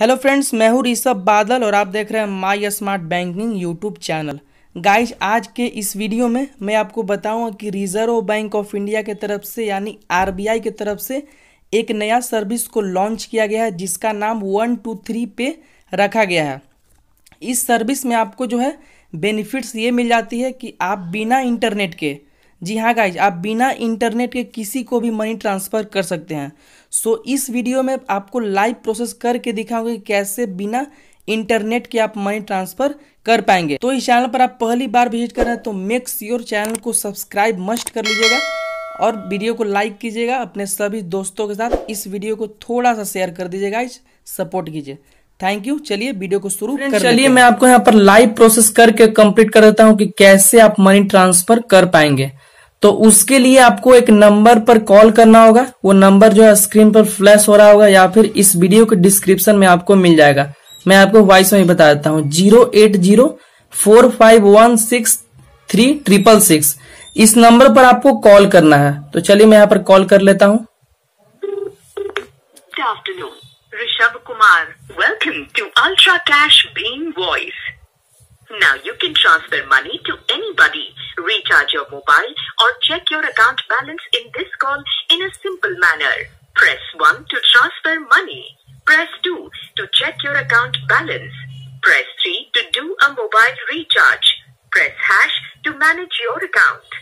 Hello friends मैं हूँ ऋषभ बादल और आप देख रहे हैं my smart banking YouTube channel guys आज के इस वीडियो में मैं आपको बताऊँगा कि रिज़र्व बैंक ऑफ़ इंडिया के तरफ़ से, यानी आरबीआई के तरफ़ से, एक नया सर्विस को लॉन्च किया गया है, जिसका नाम वन, टू, थ्री पे रखा गया है। इस सर्विस में आपको जो है बेनिफिट्स ये मिल जाती है कि आप बिना इंटरनेट के जी हाँ गाइज़ आप बिना इंटरनेट के किसी को भी मनी ट्रांसफ़र कर सकते हैं। सो so, इस वीडियो में आपको लाइव प्रोसेस करके दिखाऊँगा कि कैसे बिना इंटरनेट के आप मनी ट्रांसफ़र कर पाएँगे। तो इस चैनल पर आप पहली बार विज़िट कर रहे हैं तो मेक श्योर चैनल को सब्सक्राइब मस्ट कर लीजिएगा और वीडियो को लाइक कीजिएगा। अपने सभी दोस्तों के साथ इस वीडियो को थोड़ा सा शेयर कर दीजिएगा सपोर्ट कीजिए। थैंक यू चलिए वीडियो को शुरू कर चलिए मैं आपको यहाँ पर लाइव प्रोसेस करके कंप्लीट कर देता हूँ कि कैसे आप मनी ट्रांसफ़र कर पाएँगे। तो उसके लिए आपको एक नंबर पर कॉल करना होगा। वो नंबर जो है स्क्रीन पर फ्लैश हो रहा होगा या फिर इस वीडियो के डिस्क्रिप्शन में आपको मिल जाएगा। मैं आपको वॉइस में बता देता हूँ। Zero eight zero four five one six three triple six. इस नंबर पर आपको कॉल करना है। तो चलिए मैं यहाँ पर कॉल कर लेता हूँ। Rishabh Kumar welcome to ultra cash bean voice now you can transfer money to to anybody, recharge your mobile or check your account balance in this call in a simple manner. Press 1 to transfer money. Press 2 to check your account balance. Press 3 to do a mobile recharge. Press hash to manage your account.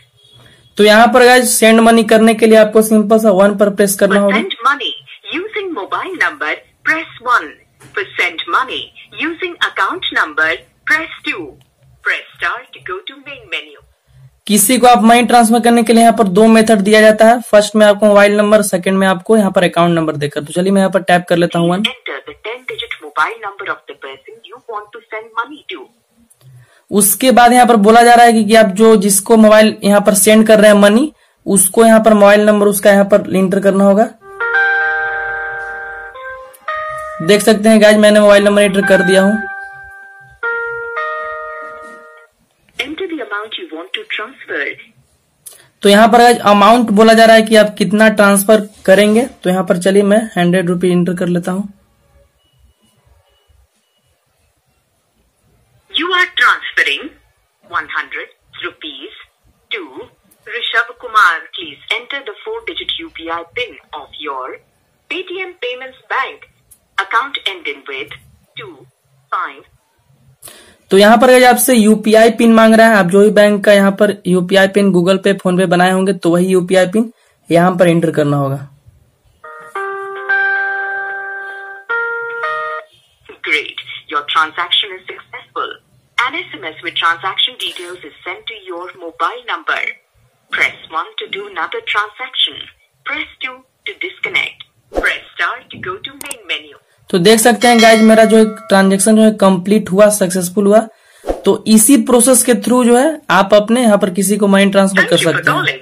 तो यहाँ पर guys send money करने के लिए आपको simple सा one पर press करना होगा send money using mobile number press one for send money using account number Press 2. Press star to go to main menu. किसी को आप मनी ट्रांसफ़र करने के लिए यहाँ पर दो मेथड दिया जाता है। फ़र्स्ट में आपको मोबाइल नंबर सेकंड में आपको यहाँ पर अकाउंट नंबर देकर तो चलिए मैं यहाँ पर टैप कर लेता हूँ उसके बाद यहाँ पर बोला जा रहा है कि, कि आप जो जिसको मोबाइल यहाँ पर सेंड कर रहे हैं मनी उसको यहाँ पर मोबाइल नंबर उसका यहाँ पर इंटर करना होगा। देख सकते हैं गाइज़ मैंने मोबाइल नंबर एंटर कर दिया हूँ। तो यहाँ पर अमाउंट बोला जा रहा है कि आप कितना ट्रांसफ़र करेंगे? तो यहाँ पर चलिए मैं हंड्रेड रुपी इंटर कर लेता हूँ। You are transferring one hundred rupees to Rishabh Kumar please enter the four digit UPI PIN of your Paytm payments bank account ending with two five तो यहाँ पर आपसे यूपीआई पिन मांग रहा है, आप जो भी बैंक का यहाँ पर UPI PIN Google Pay PhonePe बनाए होंगे तो वही यूपीआई पिन यहाँ पर एंटर करना होगा। Transaction is successful an S with transaction details is send to your mobile number press one to do not transaction press two to disconnect star to go to main तो देख सकते हैं guys मेरा जो transaction जो है complete हुआ successful हुआ। तो इसी प्रोसेस के थ्रू जो है आप अपने यहाँ पर किसी को मनी ट्रांसफ़र कर सकते हैं।